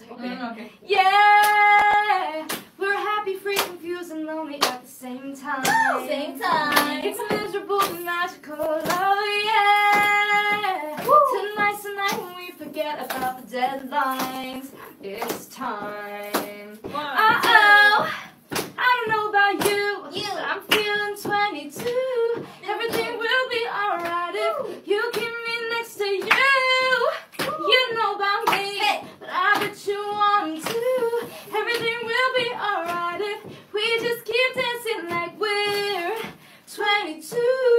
Okay. Yeah, we're happy, free, confused, and lonely at the same time. Oh, same time. It's a miserable magical. Oh yeah. Woo. Tonight's the night when we forget about the deadlines. It's time. Uh oh. I don't know about you. You. But I'm feeling 22. Everything will be alright if you keep me next to you. to